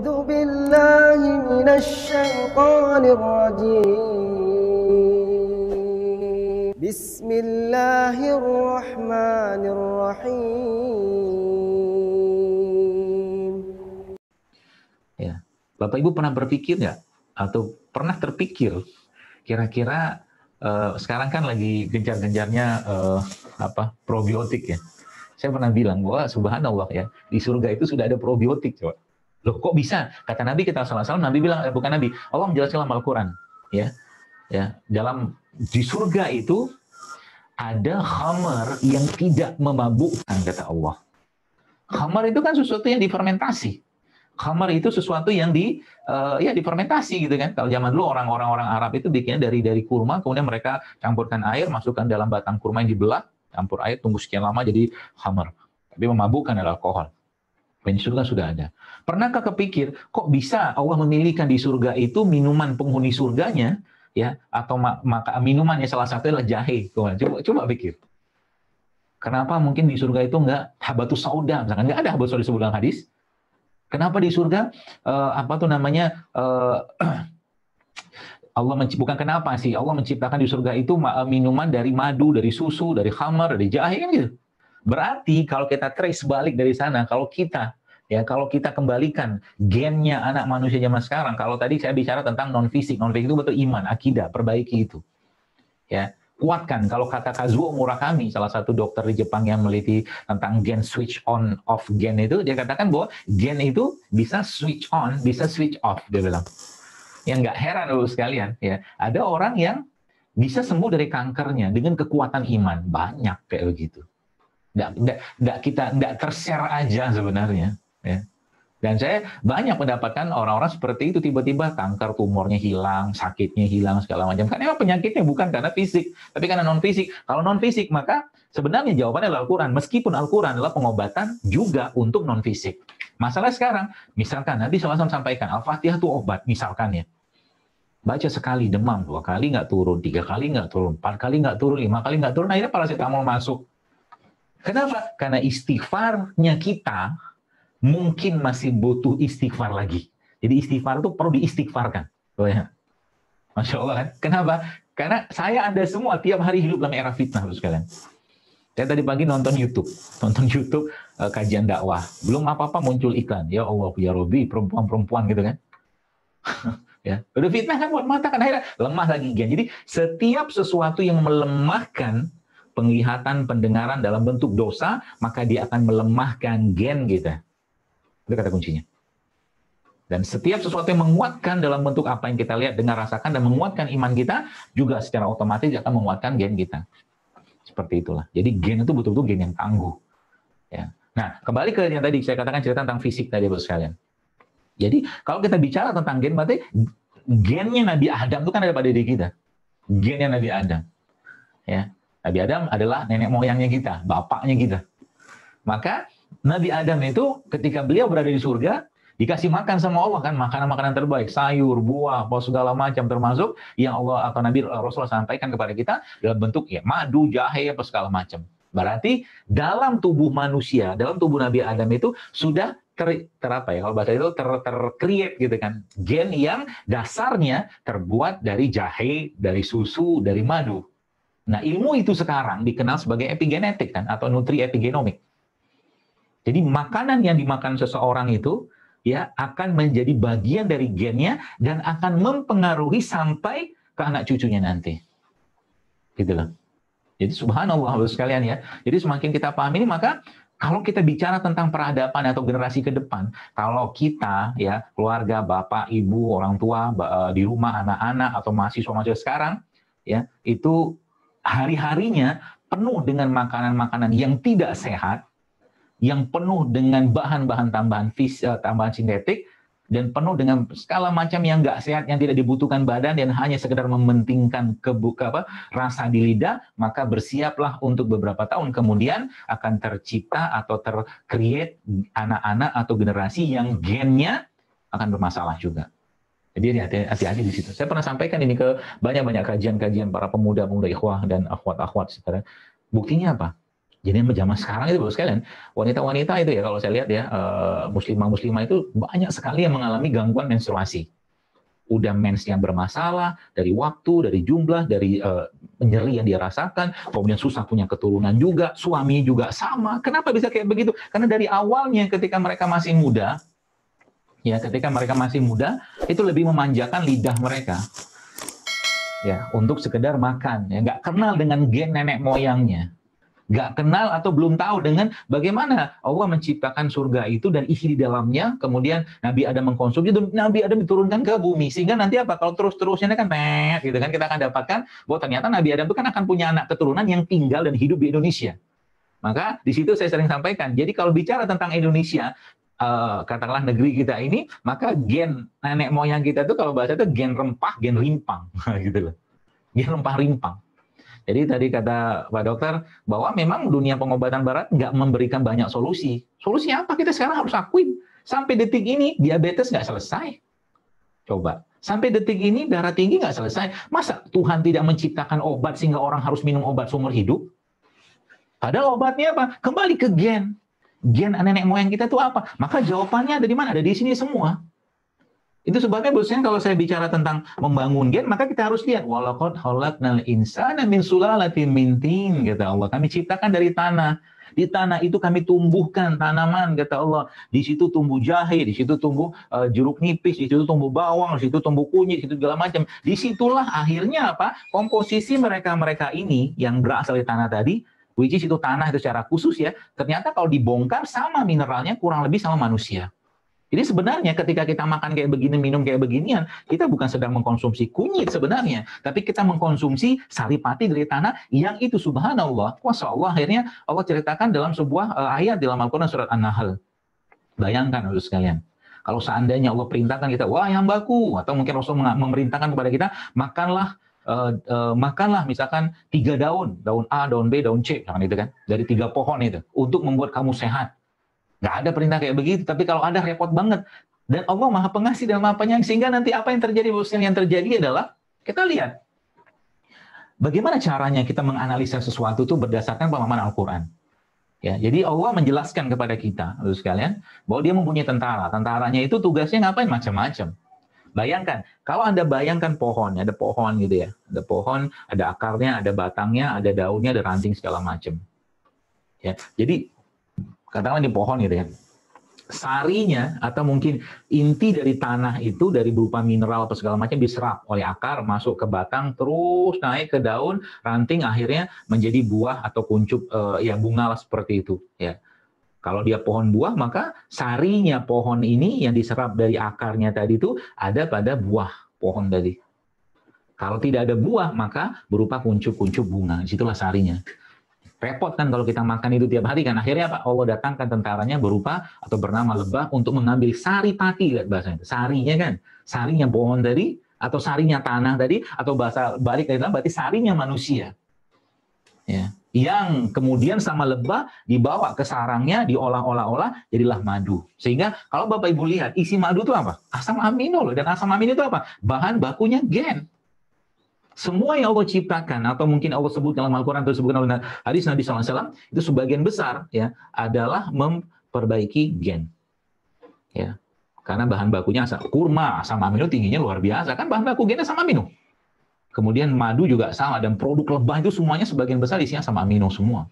أعوذ بالله من الشيطان الرجيم بسم الله الرحمن الرحيم Ya, Bapak Ibu pernah berpikir nggak atau pernah terpikir kira-kira eh, sekarang kan lagi gencar-gencarnya eh, apa probiotik ya. Saya pernah bilang bahwa subhanallah ya di surga itu sudah ada probiotik coba. Loh kok bisa? Kata Nabi kita salah salah Nabi bilang eh, bukan Nabi. Allah menjelaskan dalam Al-Qur'an ya. Ya, dalam di surga itu ada khamar yang tidak memabukkan kata Allah. Khamar itu kan sesuatu yang difermentasi. Khamar itu sesuatu yang di eh, ya difermentasi gitu kan. Kalau zaman dulu orang-orang orang Arab itu bikinnya dari dari kurma, kemudian mereka campurkan air, masukkan dalam batang kurma yang dibelah, campur air, tunggu sekian lama jadi khamar. Tapi memabukkan adalah alkohol. Di surga sudah ada. Pernahkah kepikir, kok bisa Allah memilihkan di surga itu minuman penghuni surganya, ya, atau ma- maka minumannya salah satu adalah jahe. Coba, coba, pikir. Kenapa mungkin di surga itu enggak habatus sauda, misalkan enggak ada habatus sauda disebut hadis. Kenapa di surga eh, apa tuh namanya eh, Allah menci- bukan kenapa sih Allah menciptakan di surga itu ma- minuman dari madu, dari susu, dari khamar, dari jahe kan gitu. Berarti kalau kita trace balik dari sana, kalau kita ya kalau kita kembalikan gennya anak manusia zaman sekarang, kalau tadi saya bicara tentang non fisik, non fisik itu betul iman, akidah, perbaiki itu. Ya, kuatkan kalau kata Kazuo Murakami, salah satu dokter di Jepang yang meliti tentang gen switch on off gen itu, dia katakan bahwa gen itu bisa switch on, bisa switch off, dia bilang. Yang nggak heran dulu sekalian, ya ada orang yang bisa sembuh dari kankernya dengan kekuatan iman banyak kayak begitu. Nggak, kita nggak tershare aja sebenarnya. Ya. Dan saya banyak mendapatkan orang-orang seperti itu tiba-tiba kanker tumornya hilang, sakitnya hilang segala macam. Karena memang penyakitnya bukan karena fisik, tapi karena non fisik. Kalau non fisik maka sebenarnya jawabannya adalah Al-Quran. Meskipun Al-Quran adalah pengobatan juga untuk non fisik. Masalah sekarang, misalkan Nabi SAW sampaikan Al-Fatihah itu obat, misalkan ya. Baca sekali demam, dua kali nggak turun, tiga kali nggak turun, empat kali nggak turun, lima kali nggak turun, akhirnya paracetamol masuk. Kenapa? Karena istighfarnya kita mungkin masih butuh istighfar lagi. Jadi istighfar itu perlu diistighfarkan. Ya. Masya Allah kan? Kenapa? Karena saya Anda semua tiap hari hidup dalam era fitnah, Bapak sekalian. Saya tadi pagi nonton YouTube, nonton YouTube eh, kajian dakwah. Belum apa-apa muncul iklan. Ya Allah, ya Robi, perempuan-perempuan gitu kan. ya, udah fitnah kan buat mata kan akhirnya lemah lagi gen. Jadi setiap sesuatu yang melemahkan penglihatan, pendengaran dalam bentuk dosa, maka dia akan melemahkan gen kita. Itu kata kuncinya. Dan setiap sesuatu yang menguatkan dalam bentuk apa yang kita lihat, dengar, rasakan, dan menguatkan iman kita, juga secara otomatis akan menguatkan gen kita. Seperti itulah. Jadi gen itu betul-betul gen yang tangguh. Ya. Nah, kembali ke yang tadi saya katakan cerita tentang fisik tadi, Bapak sekalian. Jadi, kalau kita bicara tentang gen, berarti gennya Nabi Adam itu kan ada pada diri kita. Gennya Nabi Adam. Ya. Nabi Adam adalah nenek moyangnya kita, bapaknya kita. Maka Nabi Adam itu ketika beliau berada di surga, dikasih makan sama Allah kan makanan-makanan terbaik, sayur, buah, apa segala macam termasuk yang Allah atau Nabi Rasulullah sampaikan kepada kita dalam bentuk ya madu, jahe apa segala macam. Berarti dalam tubuh manusia, dalam tubuh Nabi Adam itu sudah ter, ter apa ya kalau bahasa itu ter, ter create gitu kan gen yang dasarnya terbuat dari jahe, dari susu, dari madu. Nah, ilmu itu sekarang dikenal sebagai epigenetik kan atau nutri epigenomik. Jadi makanan yang dimakan seseorang itu ya akan menjadi bagian dari gennya dan akan mempengaruhi sampai ke anak cucunya nanti. Gitu loh. Jadi subhanallah sekalian ya. Jadi semakin kita paham ini maka kalau kita bicara tentang peradaban atau generasi ke depan, kalau kita ya keluarga, bapak, ibu, orang tua ba- di rumah, anak-anak atau mahasiswa-mahasiswa sekarang ya itu hari-harinya penuh dengan makanan-makanan yang tidak sehat, yang penuh dengan bahan-bahan tambahan fis, eh, tambahan sintetik dan penuh dengan skala macam yang nggak sehat yang tidak dibutuhkan badan dan hanya sekedar mementingkan kebuka apa rasa di lidah maka bersiaplah untuk beberapa tahun kemudian akan tercipta atau tercreate anak-anak atau generasi yang gennya akan bermasalah juga. Jadi hati- hati-hati di situ. Saya pernah sampaikan ini ke banyak-banyak kajian-kajian para pemuda-pemuda ikhwah dan akhwat-akhwat sekarang. Buktinya apa? Jadi zaman sekarang itu Bapak sekalian, wanita-wanita itu ya kalau saya lihat ya eh, muslimah-muslimah itu banyak sekali yang mengalami gangguan menstruasi. Udah mensnya bermasalah dari waktu, dari jumlah, dari uh, nyeri yang dia rasakan, kemudian susah punya keturunan juga, suami juga sama. Kenapa bisa kayak begitu? Karena dari awalnya ketika mereka masih muda, ya ketika mereka masih muda itu lebih memanjakan lidah mereka. Ya untuk sekedar makan. Ya nggak kenal dengan gen nenek moyangnya. Nggak kenal atau belum tahu dengan bagaimana Allah menciptakan surga itu dan isi di dalamnya, kemudian Nabi Adam mengkonsumsi Nabi Adam diturunkan ke bumi. Sehingga nanti apa? Kalau terus-terusnya kan net gitu kan kita akan dapatkan bahwa ternyata Nabi Adam itu kan akan punya anak keturunan yang tinggal dan hidup di Indonesia. Maka di situ saya sering sampaikan. Jadi kalau bicara tentang Indonesia, uh, katakanlah negeri kita ini, maka gen nenek moyang kita itu kalau bahasa itu gen rempah, gen rimpang, gitu loh. Gen rempah rimpang. Jadi tadi kata Pak Dokter bahwa memang dunia pengobatan barat nggak memberikan banyak solusi. Solusi apa? Kita sekarang harus akuin. Sampai detik ini diabetes nggak selesai. Coba. Sampai detik ini darah tinggi nggak selesai. Masa Tuhan tidak menciptakan obat sehingga orang harus minum obat seumur hidup? Padahal obatnya apa? Kembali ke gen. Gen nenek moyang kita itu apa? Maka jawabannya ada di mana? Ada di sini semua. Itu sebabnya bosnya kalau saya bicara tentang membangun gen, maka kita harus lihat walaqad khalaqnal insana min sulalatin min tin kata Allah. Kami ciptakan dari tanah. Di tanah itu kami tumbuhkan tanaman kata Allah. Di situ tumbuh jahe, di situ tumbuh uh, jeruk nipis, di situ tumbuh bawang, di situ tumbuh kunyit, di situ segala macam. Di situlah akhirnya apa? Komposisi mereka-mereka ini yang berasal dari tanah tadi which is itu tanah itu secara khusus ya, ternyata kalau dibongkar sama mineralnya kurang lebih sama manusia. Jadi sebenarnya ketika kita makan kayak begini, minum kayak beginian, kita bukan sedang mengkonsumsi kunyit sebenarnya, tapi kita mengkonsumsi saripati dari tanah yang itu subhanallah, kuasa Allah akhirnya Allah ceritakan dalam sebuah uh, ayat dalam Al-Quran surat An-Nahl. Bayangkan harus sekalian. Kalau seandainya Allah perintahkan kita, wah yang baku, atau mungkin Rasul memerintahkan kepada kita, makanlah uh, uh, makanlah misalkan tiga daun, daun A, daun B, daun C, jangan itu kan, dari tiga pohon itu, untuk membuat kamu sehat. Nggak ada perintah kayak begitu, tapi kalau ada repot banget. Dan Allah maha pengasih dan maha penyayang, sehingga nanti apa yang terjadi, yang terjadi adalah, kita lihat, bagaimana caranya kita menganalisa sesuatu itu berdasarkan pemahaman Al-Quran. Ya, jadi Allah menjelaskan kepada kita, lalu sekalian, bahwa dia mempunyai tentara. Tentaranya itu tugasnya ngapain? Macam-macam. Bayangkan, kalau Anda bayangkan pohon, ada pohon gitu ya. Ada pohon, ada akarnya, ada batangnya, ada daunnya, ada ranting segala macam. Ya, jadi katakanlah di pohon gitu ya. Sarinya atau mungkin inti dari tanah itu dari berupa mineral atau segala macam diserap oleh akar masuk ke batang terus naik ke daun ranting akhirnya menjadi buah atau kuncup uh, ya bunga seperti itu ya. Kalau dia pohon buah, maka sarinya pohon ini yang diserap dari akarnya tadi itu ada pada buah pohon tadi. Kalau tidak ada buah, maka berupa kuncup-kuncup bunga. Di situlah sarinya. Repot kan kalau kita makan itu tiap hari kan. Akhirnya apa? Allah datangkan tentaranya berupa atau bernama lebah untuk mengambil sari pati lihat bahasanya. Sarinya kan. Sarinya pohon tadi atau sarinya tanah tadi atau bahasa balik dari dalam berarti sarinya manusia. Ya. Yang kemudian sama lebah dibawa ke sarangnya, diolah-olah-olah, jadilah madu. Sehingga kalau Bapak Ibu lihat, isi madu itu apa? Asam amino loh. Dan asam amino itu apa? Bahan bakunya gen. Semua yang Allah ciptakan atau mungkin Allah sebut dalam Al-Quran atau sebutkan oleh hadis Nabi SAW itu sebagian besar ya adalah memperbaiki gen. Ya, karena bahan bakunya asam kurma, asam amino tingginya luar biasa kan bahan baku gennya asam amino. Kemudian madu juga sama dan produk lebah itu semuanya sebagian besar isinya asam amino semua.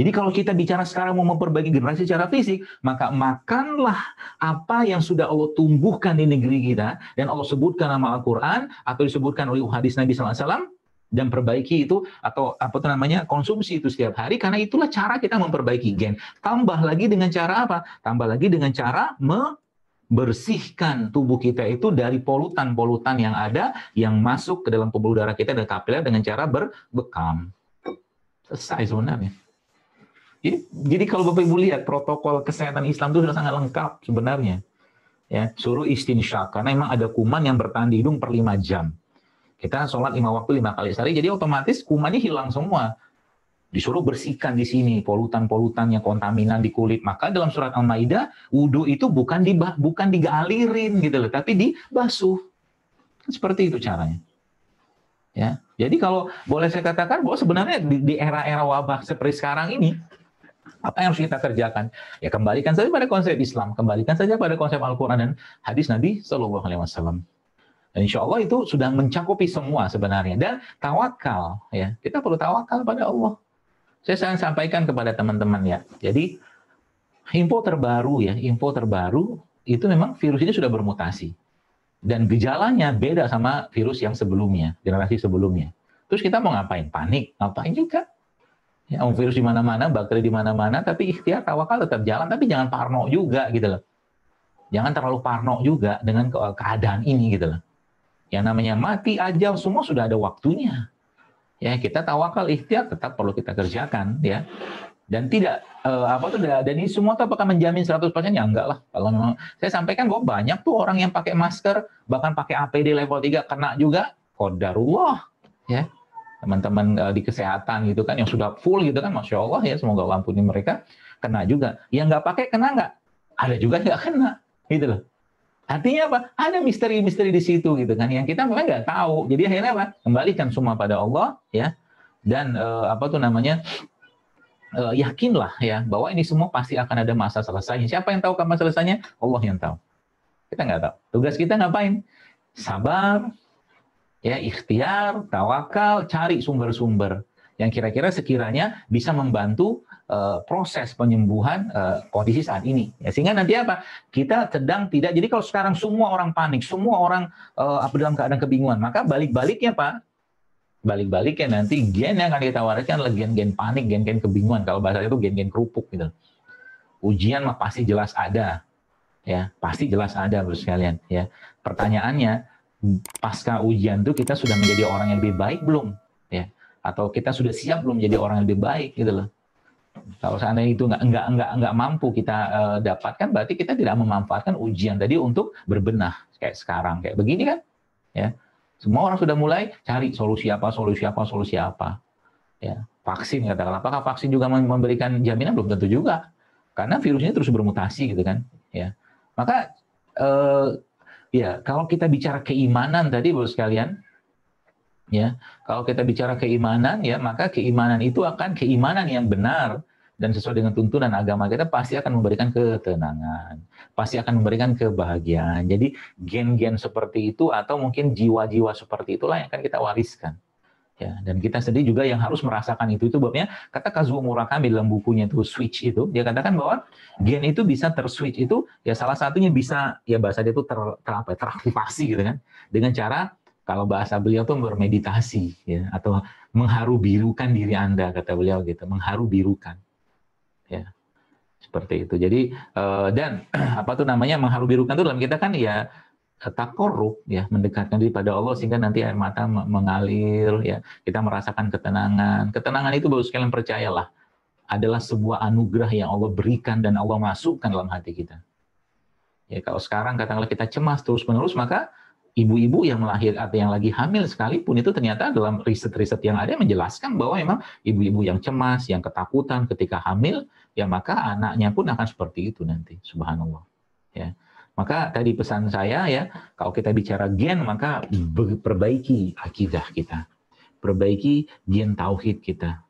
Jadi kalau kita bicara sekarang mau memperbaiki generasi secara fisik, maka makanlah apa yang sudah Allah tumbuhkan di negeri kita dan Allah sebutkan nama Al-Qur'an atau disebutkan oleh hadis Nabi SAW dan perbaiki itu atau apa itu namanya konsumsi itu setiap hari karena itulah cara kita memperbaiki gen. Tambah lagi dengan cara apa? Tambah lagi dengan cara membersihkan tubuh kita itu dari polutan-polutan yang ada yang masuk ke dalam pembuluh darah kita dan kapiler dengan cara berbekam. Selesai sebenarnya. Jadi, kalau Bapak Ibu lihat protokol kesehatan Islam itu sudah sangat lengkap sebenarnya. Ya, suruh istinsyak karena memang ada kuman yang bertahan di hidung per 5 jam. Kita sholat lima waktu lima kali sehari, jadi otomatis kumannya hilang semua. Disuruh bersihkan di sini polutan-polutan yang kontaminan di kulit. Maka dalam surat Al-Maidah, wudhu itu bukan di bukan digalirin gitu loh, tapi dibasuh. Seperti itu caranya. Ya, jadi kalau boleh saya katakan bahwa sebenarnya di era-era wabah seperti sekarang ini, Apa yang harus kita kerjakan? Ya kembalikan saja pada konsep Islam, kembalikan saja pada konsep Al-Quran dan hadis Nabi Shallallahu Alaihi Wasallam. Dan insya Allah itu sudah mencakupi semua sebenarnya. Dan tawakal, ya kita perlu tawakal pada Allah. Saya sering sampaikan kepada teman-teman ya. Jadi info terbaru ya, info terbaru itu memang virus ini sudah bermutasi dan gejalanya beda sama virus yang sebelumnya, generasi sebelumnya. Terus kita mau ngapain? Panik? Ngapain juga? Ya, virus di mana-mana, bakteri di mana-mana, tapi ikhtiar tawakal tetap jalan, tapi jangan parno juga gitu loh. Jangan terlalu parno juga dengan keadaan ini gitu loh. Yang namanya mati aja semua sudah ada waktunya. Ya, kita tawakal ikhtiar tetap perlu kita kerjakan ya. Dan tidak uh, apa tuh dan ini semua tuh apakah menjamin 100% ya enggak lah. Kalau memang saya sampaikan bahwa banyak tuh orang yang pakai masker bahkan pakai APD level 3 kena juga. Qadarullah ya. Teman-teman uh, di kesehatan gitu kan yang sudah full gitu kan masya Allah ya. Semoga Allah ampuni mereka. Kena juga. Yang nggak pakai kena nggak ada juga nggak kena gitu loh artinya apa? Ada misteri-misteri di situ gitu kan yang kita memang nggak tahu. Jadi akhirnya apa? Kembalikan semua pada Allah ya. Dan uh, apa tuh namanya? Uh, yakinlah ya bahwa ini semua pasti akan ada masa selesainya. Siapa yang tahu kapan selesainya? Allah yang tahu. Kita nggak tahu. Tugas kita ngapain? Sabar ya ikhtiar, tawakal, cari sumber-sumber yang kira-kira sekiranya bisa membantu uh, proses penyembuhan uh, kondisi saat ini. Ya, sehingga nanti apa? Kita sedang tidak. Jadi kalau sekarang semua orang panik, semua orang uh, dalam keadaan kebingungan, maka balik-baliknya Pak, balik-baliknya nanti gen yang akan kita wariskan adalah gen-gen panik, gen-gen kebingungan. Kalau bahasa itu gen-gen kerupuk gitu. Ujian mah pasti jelas ada, ya pasti jelas ada, bos sekalian. Ya pertanyaannya pasca ujian itu kita sudah menjadi orang yang lebih baik belum ya atau kita sudah siap belum menjadi orang yang lebih baik gitu loh kalau seandainya itu nggak nggak nggak nggak mampu kita uh, dapatkan berarti kita tidak memanfaatkan ujian tadi untuk berbenah kayak sekarang kayak begini kan? Ya. Semua orang sudah mulai cari solusi apa solusi apa solusi apa. Ya. Vaksin katakanlah. Apakah vaksin juga memberikan jaminan? Belum tentu juga. Karena virusnya terus bermutasi gitu kan? Ya. Maka uh, Ya, kalau kita bicara keimanan tadi Bapak sekalian, ya, kalau kita bicara keimanan ya, maka keimanan itu akan keimanan yang benar dan sesuai dengan tuntunan agama kita pasti akan memberikan ketenangan, pasti akan memberikan kebahagiaan. Jadi gen-gen seperti itu atau mungkin jiwa-jiwa seperti itulah yang akan kita wariskan. Ya, dan kita sendiri juga yang harus merasakan itu. Itu sebabnya kata Kazuo Murakami dalam bukunya itu Switch itu, dia katakan bahwa gen itu bisa terswitch itu ya salah satunya bisa ya bahasa dia itu ter, ter apa, ya, teraktivasi gitu kan dengan cara kalau bahasa beliau tuh bermeditasi ya atau mengharu birukan diri Anda kata beliau gitu, mengharu birukan. Ya. Seperti itu. Jadi uh, dan apa tuh namanya mengharu birukan itu dalam kita kan ya takoruk ya mendekatkan diri pada Allah sehingga nanti air mata mengalir ya kita merasakan ketenangan ketenangan itu baru sekalian percayalah adalah sebuah anugerah yang Allah berikan dan Allah masukkan dalam hati kita ya kalau sekarang katakanlah kita cemas terus menerus maka ibu-ibu yang melahir atau yang lagi hamil sekalipun itu ternyata dalam riset-riset yang ada menjelaskan bahwa memang ibu-ibu yang cemas yang ketakutan ketika hamil ya maka anaknya pun akan seperti itu nanti subhanallah ya maka tadi pesan saya ya, kalau kita bicara gen maka perbaiki akidah kita. Perbaiki gen tauhid kita.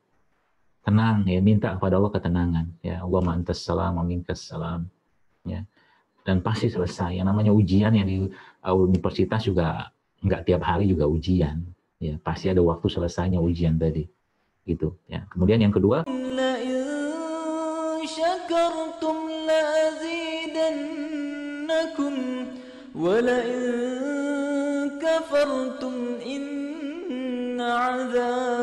Tenang ya, minta kepada Allah ketenangan ya. Allah mantas salam, minkas salam. Ya Dan pasti selesai. Yang namanya ujian yang di uh, universitas juga nggak tiap hari juga ujian. Ya, pasti ada waktu selesainya ujian tadi. Gitu ya. Kemudian yang kedua لكم ولئن كفرتم إن عذاب